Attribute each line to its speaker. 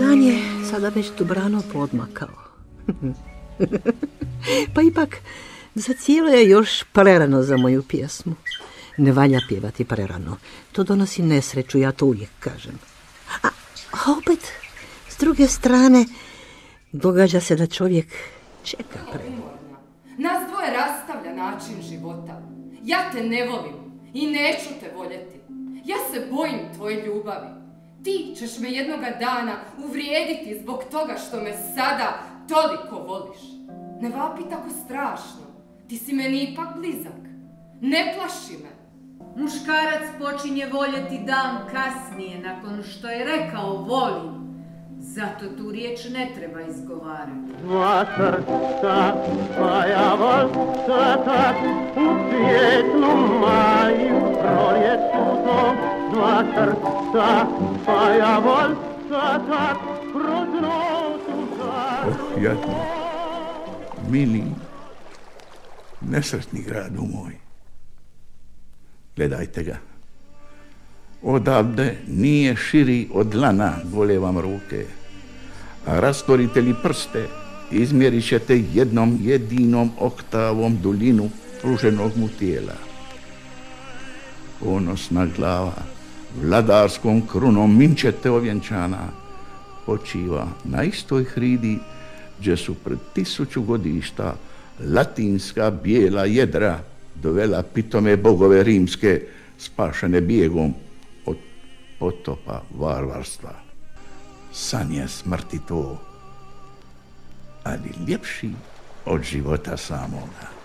Speaker 1: On je sada već dobrano podmakao. pa ipak, za cijelo je još prerano za moju pjesmu. Ne valja pjevati prerano. To donosi nesreću, ja to uvijek kažem. A, a opet, s druge strane, događa se da čovjek čeka prerano.
Speaker 2: Nas dvoje rastavlja način života. Ja te ne volim i neću te voljeti. Ja se bojim tvoje ljubavi. Ti ćeš me jednoga dana uvrijediti zbog toga što me sada toliko voliš. Ne vapi tako strašno. Ti si meni ipak blizak. Ne plaši me.
Speaker 3: Muškarac počinje voljeti dan kasnije nakon što je rekao volim. Zato tu riječ ne treba izgovarati.
Speaker 4: Dva srca, tvoja volca tak, Dva srca, volca tak, kroz notu tak.
Speaker 5: Oh, jadno, mili, nesretni gradu moj. Gledajte ga. Odavde nije širi od lana, gole vam ruke. A rastvorite li prste, izmjerit ćete jednom jedinom oktavom duljinu pruženog mu tijela. Ponosna glava, vladarskom krunom minčete ovjenčana, počiva na istoj hridi, gdje su pred tisuću godišta latinska bijela jedra dovela pitome bogove rimske spašene bijegom od potopa varvarstva. San je smrti to, ali ljepši od života samoga.